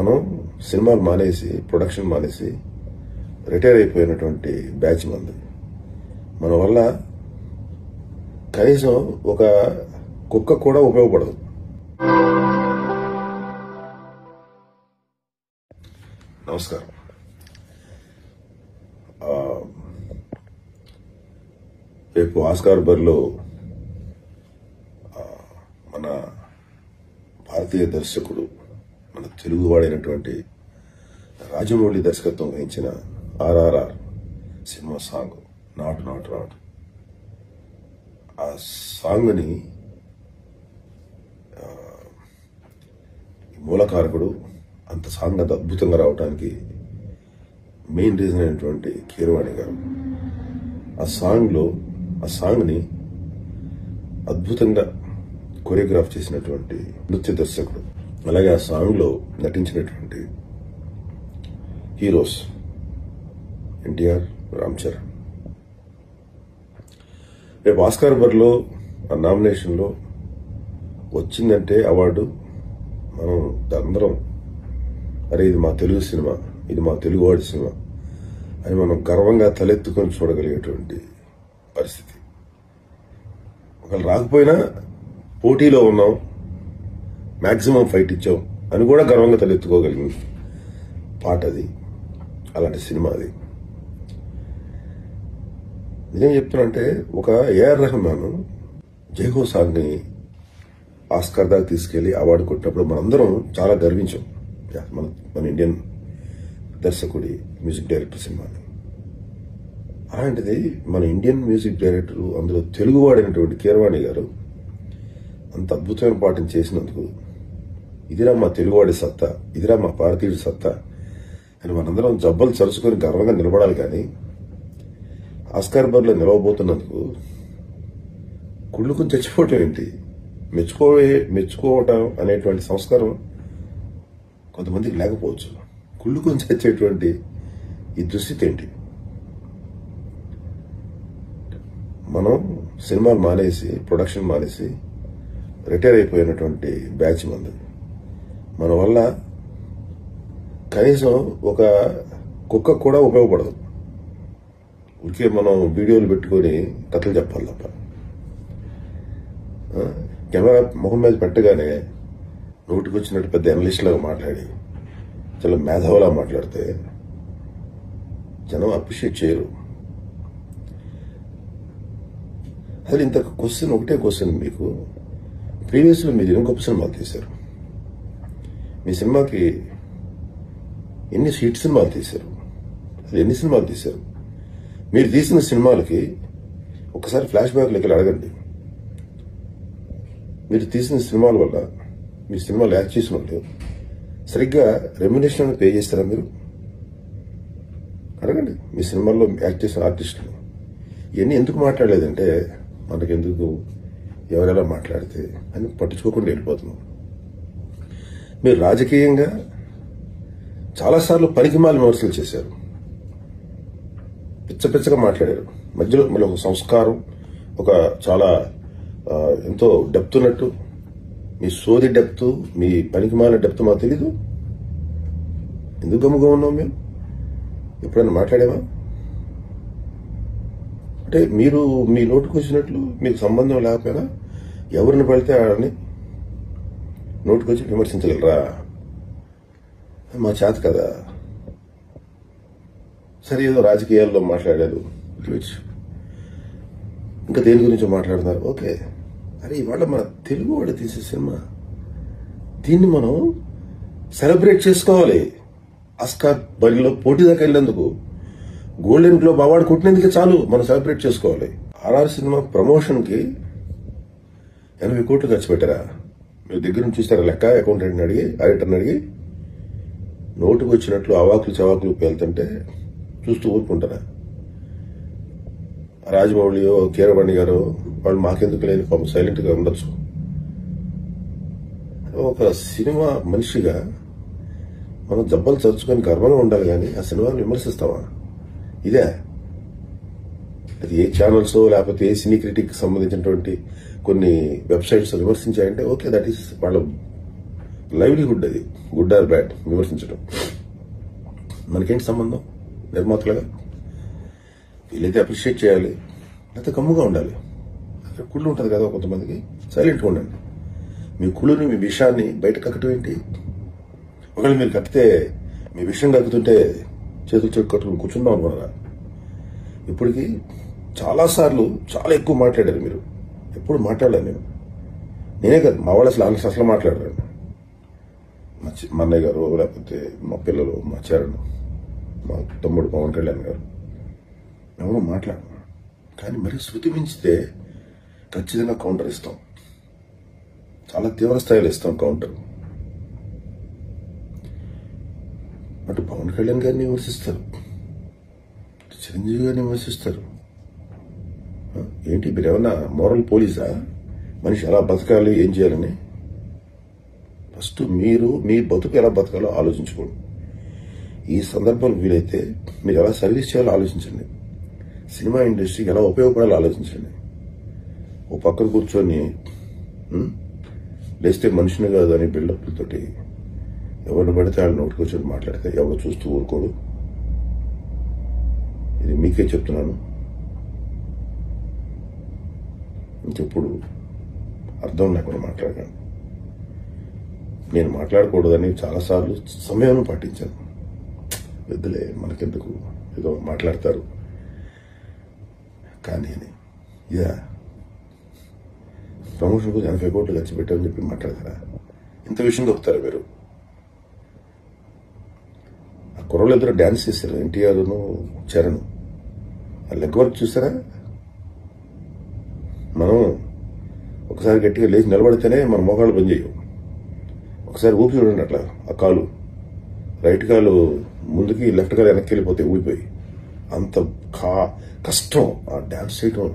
మనం సినిమాలు మానేసి ప్రొడక్షన్ మానేసి రిటైర్ అయిపోయినటువంటి బ్యాచ్ మంది. మన వల్ల కనీసం ఒక కుక్క కూడా ఉపయోగపడదు. నమస్కారం. రేపు ఆస్కార్ బర్లో మన భారతీయ దర్శకుడు తెలుగువాడైనటువంటి రాజమౌళి దర్శకత్వం వహించిన ఆర్ఆర్ఆర్ సినిమా సాంగ్ నాటు నాటు నాటు ఆ సాంగ్ని మూలకారకుడు అంత సాంగ్ అంత అద్భుతంగా రావడానికి మెయిన్ రీజన్ అయినటువంటి కీరవాణి గారు. ఆ సాంగ్లో ఆ సాంగ్ని అద్భుతంగా కొరియోగ్రాఫ్ చేసినటువంటి నృత్య దర్శకుడు అలాగే ఆ సాంగ్లో నటించినటువంటి హీరోస్ ఎన్టీఆర్ రామ్ చరణ్. రేపు ఆస్కార్ బర్లో ఆ నామినేషన్లో వచ్చిందంటే అవార్డు మనం అందరం. అరే ఇది మా తెలుగు సినిమా ఇది మా తెలుగువాడి సినిమా అని మనం గర్వంగా తలెత్తుకొని చూడగలిగేటువంటి పరిస్థితి. ఒకవేళ రాకపోయినా పోటీలో ఉన్నాం. మ్యాక్సిమం ఫైట్ ఇచ్చాం అని కూడా గర్వంగా తలెత్తుకోగలిగింది పాట అది అలాంటి సినిమా అది. నిజం చెప్తున్నానంటే ఒక ఏఆర్ రెహమాన్ జైహో సాంగ్ని ఆస్కార్ దాకా తీసుకెళ్ళి అవార్డు కొట్టినప్పుడు మనందరం చాలా గర్వించాం. మన మన ఇండియన్ దర్శకుడి మ్యూజిక్ డైరెక్టర్ సినిమాని. అలాంటిది మన ఇండియన్ మ్యూజిక్ డైరెక్టర్ అందులో తెలుగువాడైనటువంటి కీరవాణి గారు అంత అద్భుతమైన పాటను చేసినందుకు ఇదిరా మా తెలుగువాడి సత్తా ఇదిరా మా భారతీయుడి సత్తా అని మనందరం జబ్బలు చరుచుకొని గర్వంగా నిలబడాలి కానీ ఆస్కార్ బర్లో నిలవబోతున్నందుకు కుళ్ళుకుని చచ్చిపోవటం ఏంటి? మెచ్చుకోవే మెచ్చుకోవటం అనేటువంటి సంస్కారం కొంతమందికి లేకపోవచ్చు. కుళ్ళుకుని చచ్చేటువంటి ఈ దుస్థితి ఏంటి? మనం సినిమాలు మానేసి ప్రొడక్షన్ మానేసి రిటైర్ అయిపోయినటువంటి బ్యాచ్ మంది. మన వల్ల కనీసం ఒక కుక్క కూడా ఉపయోగపడదు. ఇంకే మనం వీడియోలు పెట్టుకొని కథలు చెప్పాలి తప్ప. కెమెరా మొహం మీద పెట్టగానే నోటికి వచ్చినట్టు పెద్ద అనలిస్ట్ లాగా మాట్లాడి చాలా మేధావులా మాట్లాడితే జనం అప్రిషియేట్ చేయరు. అసలు ఇంత క్వశ్చన్ ఒకటే క్వశ్చన్ మీకు. ప్రీవియస్లో మీరు ఎన్ని గొప్ప తీశారు? మీ సినిమాకి ఎన్ని హిట్ సినిమాలు తీశారు? అది ఎన్ని సినిమాలు తీశారు? మీరు తీసిన సినిమాలకి ఒకసారి ఫ్లాష్ బ్యాక్ లెక్కలు అడగండి. మీరు తీసిన సినిమాల వల్ల మీ సినిమాలు యాక్ట్ చేసిన వాళ్ళు సరిగ్గా రెమ్యునేషన్ పే చేస్తారా మీరు? అడగండి. మీ సినిమాల్లో యాక్ట్ చేసిన ఆర్టిస్టులు. ఇవన్నీ ఎందుకు మాట్లాడలేదంటే మనకెందుకు ఎవరెలా మాట్లాడితే అని పట్టించుకోకుండా వెళ్ళిపోతున్నాం. మీరు రాజకీయంగా చాలాసార్లు పనికిమాల విమర్శలు చేశారు. పిచ్చ పిచ్చగా మాట్లాడారు. మధ్యలో మళ్ళీ ఒక సంస్కారం ఒక చాలా ఎంతో డెప్త్ ఉన్నట్టు. మీ సోది డెప్త్ మీ పనికిమాల డెప్త్ మాకు తెలీదు. ఎందుకు గమ్ముగా ఉన్నాం మేము? ఎప్పుడైనా మాట్లాడామా అంటే మీరు మీ నోటుకు వచ్చినట్లు మీకు సంబంధం లేకపోయినా ఎవరిని పెడితే ఆడని నోటుకొచ్చి విమర్శించగలరా? మా చేత కదా. సరే ఏదో రాజకీయాల్లో మాట్లాడారు. ఇంకా దేని గురించి మాట్లాడుతున్నారు? ఓకే. అరే ఇవాళ మన తెలుగు వాళ్ళు తీసే సినిమా దీన్ని మనం సెలబ్రేట్ చేసుకోవాలి. అస్కార్ బరిలో పోటీ దాకా వెళ్ళేందుకు గోల్డెన్ గ్లోబ్ అవార్డు కొట్టినందుకే చాలు మనం సెలబ్రేట్ చేసుకోవాలి. ఆర్ఆర్ సినిమా ప్రమోషన్కి ఎనభై కోట్లు ఖర్చు పెట్టారా? మీరు దగ్గర నుంచి చూస్తారా లెక్క? అకౌంటెంట్ని అడిగి ఆడిటర్ని అడిగి నోటుకు వచ్చినట్లు అవాకులు చవాకులు పేలుతుంటే చూస్తూ ఊరుకుంటారా? రాజమౌళియో కీరబండి గారు వాళ్ళు మాకెందుకు లేదు? పాపం సైలెంట్గా ఉండొచ్చు. ఒక సినిమా మనిషిగా మనం జబ్బలు చరుచుకొని గర్వంగా ఉండాలి కానీ ఆ సినిమాను విమర్శిస్తావా? ఇదే. అది ఏ ఛానల్స్ లేకపోతే ఏ సినీ క్రిటిక్ సంబంధించినటువంటి కొన్ని వెబ్సైట్స్ విమర్శించాయంటే ఓకే దట్ ఈస్ వాళ్ళ లైవ్లీహుడ్ అది. గుడ్ ఆర్ బ్యాడ్ విమర్శించడం మనకేంటి సంబంధం? నిర్మాతలుగా? వీళ్ళైతే అప్రిషియేట్ చేయాలి. లేకపోతే కమ్ముగా ఉండాలి. కుళ్ళు ఉంటుంది కదా కొంతమందికి. సైలెంట్గా ఉండండి. మీ కుళ్ళుని మీ విషయాన్ని బయట కక్కటం ఏంటి? ఒకవేళ మీరు కక్కితే మీ విషయం కక్కుతుంటే చేతులు చెట్టు కట్టుకుని కూర్చుందాం అనుకున్నారా? ఇప్పటికీ చాలాసార్లు చాలా ఎక్కువ మాట్లాడారు మీరు. ఎప్పుడు మాట్లాడలేదు నేను. నేనే కాదు మా వాళ్ళు అసలు అసలు అసలు మాట్లాడరు మా చి- మా అన్నయ్య గారు లేకపోతే మా పిల్లలు మా చరణ్ మా తమ్ముడు పవన్ కళ్యాణ్ గారు ఎవరు మాట్లాడరు. కానీ మరి శృతి మించితే ఖచ్చితంగా కౌంటర్ ఇస్తాం. చాలా తీవ్ర స్థాయిలో ఇస్తాం కౌంటర్. అటు పవన్ కళ్యాణ్ గారిని విమర్శిస్తారు. చిరంజీవి గారిని విమర్శిస్తారు. ఏంటి మీరు ఏమన్నా మోరల్ పోలీసా? మనిషి ఎలా బతకాలి ఏం చేయాలని? ఫస్ట్ మీరు మీ బతుకు ఎలా బతకాలో ఆలోచించుకోండి. ఈ సందర్భం వీలైతే మీరు ఎలా సర్వీస్ చేయాలో ఆలోచించండి. సినిమా ఇండస్ట్రీకి ఎలా ఉపయోగపడాలో ఆలోచించండి. ఓ పక్కన కూర్చొని లేస్తే మనిషిని కాదు అని బిల్డప్లతోటి ఎవరిని పడితే ఆయన నోటికి కూర్చొని మాట్లాడితే ఎవరు చూస్తూ ఊరుకోడు ఇది మీకే చెప్తున్నాను. ఇంకెప్పుడు అర్థం లేకుండా మాట్లాడాను. నేను మాట్లాడకూడదని చాలాసార్లు సమయం పాటించాను. పెద్దలే మనకెందుకు? ఏదో మాట్లాడతారు. కానీ అని. యా. ప్రమోషన్ కోసం ఎనభై కోట్లు ఖర్చు పెట్టామని చెప్పి మాట్లాడతారా? ఇంత విషయం దొరుకుతారా మీరు? ఆ కుర్రలు ఇద్దరు డ్యాన్స్ చేశారు ఎన్టీఆర్ను చరణ్ ఆ లెగ్ వర్క్ చూసారా? మనం ఒకసారి గట్టిగా లేచి నిలబడితేనే మన మోకాళ్ళు పనిచేయవు ఒకసారి ఊపి చూడండి అట్లా ఆ కాలు. రైట్ కాలు ముందుకి లెఫ్ట్ కాలు వెనక్కి వెళ్ళిపోతే ఊడిపోయి. అంత కా కష్టం ఆ డాన్స్ చేయటం.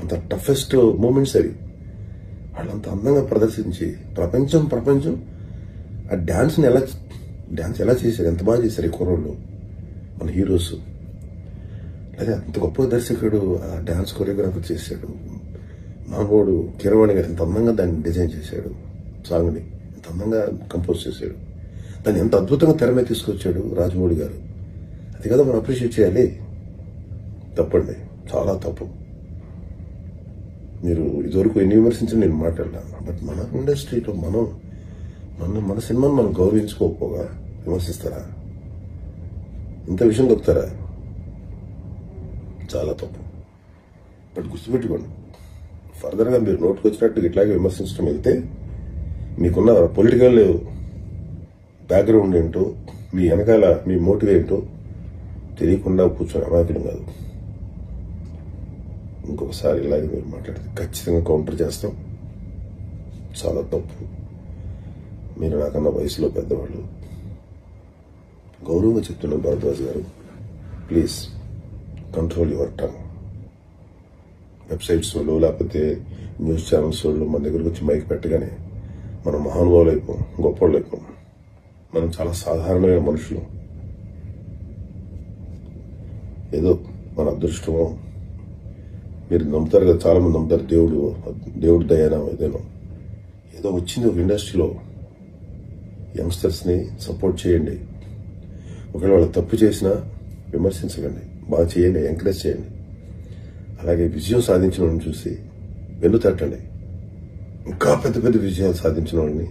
అంత టఫెస్ట్ మూమెంట్స్ అవి. వాళ్ళంత అందంగా ప్రదర్శించి ప్రపంచం ప్రపంచం. ఆ డాన్స్ని ఎలా డాన్స్ ఎలా చేశారు? ఎంత బాగా చేశారు ఈ కుర్రోళ్ళు? మన హీరోస్. అదే అంత గొప్ప దర్శకుడు ఆ డాన్స్ కొరియోగ్రాఫర్ చేశాడు. నాగోడు కిరవాణి గారు ఎంత అందంగా దాన్ని డిజైన్ చేశాడు సాంగ్ని ఎంత అందంగా కంపోజ్ చేశాడు. దాన్ని ఎంత అద్భుతంగా తెర మీద తీసుకొచ్చాడు రాజమౌళి గారు. అది కదా మనం అప్రిషియేట్ చేయాలి. తప్పండి చాలా తప్పు. మీరు ఇదివరకు ఎన్ని విమర్శించిన నేను మాట్లాడలేను బట్ మన ఇండస్ట్రీలో మనం మన మన సినిమాను మనం గౌరవించుకోకపోగా విమర్శిస్తారా? ఇంత విషయం చెప్తారా చాలా తప్పు. బట్ గుర్తుపెట్టుకోండి ఫర్దర్గా మీరు నోటుకు వచ్చినట్టు ఇట్లాగే విమర్శించడం వెళ్తే మీకున్న పొలిటికల్ బ్యాక్గ్రౌండ్ ఏంటో మీ వెనకాల మీ మోటివ్ ఏంటో తెలియకుండా కూర్చొని అమాయకులం కాదు. ఇంకొకసారి ఇలాగే మీరు మాట్లాడితే ఖచ్చితంగా కౌంటర్ చేస్తాం. చాలా తప్పు. మీరు నాకన్నా వయసులో పెద్దవాళ్ళు. గౌరవంగా చెప్తున్న Bharadwaj garu please control your tongue websites వాళ్ళు లేకపోతే న్యూస్ ఛానల్స్ వాళ్ళు మన దగ్గరకు వచ్చి మైక్ పెట్టగానే మనం మహానుభావులు అయిపోం గొప్పవాళ్ళు అయిపోం. మనం చాలా సాధారణమైన మనుషులు. ఏదో మన అదృష్టమో మీరు నమ్ముతారు కదా చాలా మంది నమ్ముతారు దేవుడు దేవుడు దయానం ఏదేనో. ఏదో వచ్చింది ఒక ఇండస్ట్రీలో. యంగ్స్టర్స్ని సపోర్ట్ చేయండి. ఒకవేళ వాళ్ళు తప్పు చేసినా విమర్శించకండి. బాగా చేయండి ఎంకరేజ్ చేయండి. అలాగే విజయం సాధించిన వాళ్ళని చూసి వెన్ను తట్టండి. ఇంకా పెద్ద పెద్ద విజయాలు సాధించిన వాళ్ళని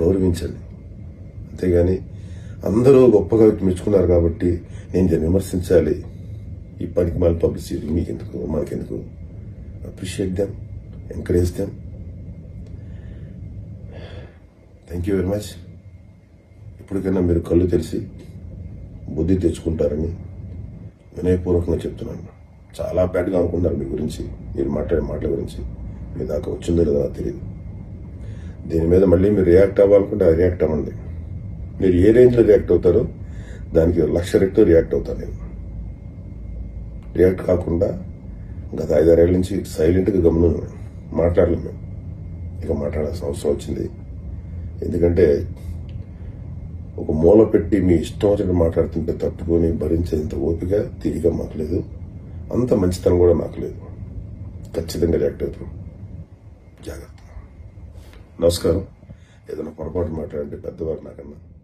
గౌరవించండి. అంతేగాని అందరూ గొప్పగా మెచ్చుకున్నారు కాబట్టి నేను దీన్ని విమర్శించాలి. ఈ పనికి మళ్ళీ పబ్లిసిటీ మీకెందుకు మనకెందుకు? Appreciate them encourage them thank you very much ఇప్పటికైనా మీరు కళ్ళు తెలిసి బుద్ధి తెచ్చుకుంటారని వినయపూర్వకంగా చెప్తున్నాను. చాలా బ్యాడ్గా అనుకున్నారు మీ గురించి మీరు మాట్లాడే మాటల గురించి. మీ దాకా వచ్చిందో లేదో నాకు తెలియదు దీని మీద మళ్ళీ మీరు రియాక్ట్ అవ్వాలనుకుంటే అది రియాక్ట్ అవ్వండి. మీరు ఏ రేంజ్లో రియాక్ట్ అవుతారో దానికి లక్ష రెట్లు రియాక్ట్ అవుతాను నేను. రియాక్ట్ కాకుండా గత ఐదారేళ్ళ నుంచి సైలెంట్గా గమనం మాట్లాడలేము మేము. ఇక మాట్లాడాల్సిన అవసరం వచ్చింది. ఎందుకంటే ఒక మూల పెట్టి మీ ఇష్టం వచ్చినట్టు మాట్లాడుతుంటే తట్టుకొని భరించేంత ఓపిక తీరిగా మాకు లేదు. అంత మంచితనం కూడా నాకు లేదు. ఖచ్చితంగా రియాక్ట్ అవుతాం. జాగ్రత్త. నమస్కారం. ఏదైనా పొరపాటు మాట్లాడండి పెద్దవారు నాకన్నా.